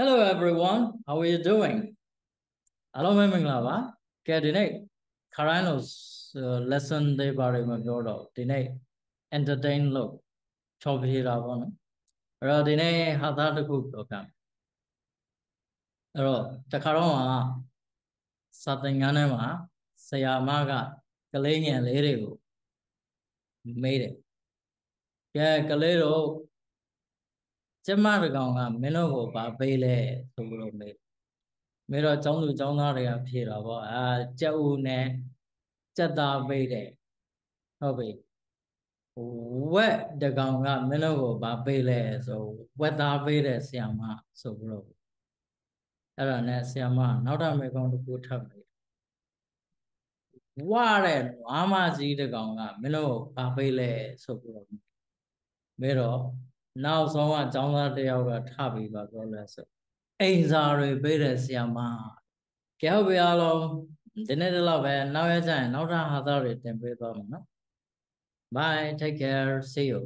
Hello everyone how are you doing အားလုံးပဲမင်္ဂလာပါကဲဒီနေ့ခရိုင်းလို့ lesson တွေပါတွေမပြောတော့ဒီနေ့ entertain လို့ချော်ပြေတာပေါ့နော်အဲ့တော့ဒီနေ့ဟာသားတစ်ခုပြောပြမယ်အဲ့တော့တခါတော့ကစာသင်ခန်းထဲမှာဆရာမကကလေးငယ်လေးတွေကိုမေးတယ်ကဲကလေးတို့ ကျမတကောင်ကမင်းတို့ကိုဗာပေးလဲဆိုပြီးတော့မေးမေးတော့ကျောင်းသူကျောင်းသားတွေကဖြေတာပေါ့အာကြက်ဦးနဲ့ကြက်သားပေးတယ်ဟုတ်ပြီဝက်တကောင်ကမင်းတို့ကိုဗာပေးလဲဆိုဝက်သားပေးတယ်ဆရာမဆိုပြီးတော့အဲ့ဒါနဲ့ဆရာမနောက်ထပ်မေကောင်းတစ်ခုထပ်မေးဝါတဲ့နွားမကြီးတကောင်ကမင်းတို့ဗာပေးလဲဆိုပြီးတော့မေးတော့ နောက်ဆုံးကကျောင်းသားတယောက်ကထပြီးပါပြောလဲဆိုအိမ်စာတွေပေးတယ်ဆရာမကြောက်ပြအားလုံးဒီနေ့တလောက်ပဲနောက်ရကျရင်နောက်ထပ်ဟာသားတွေတင်ပေးသွားမယ်နော် bye take care see you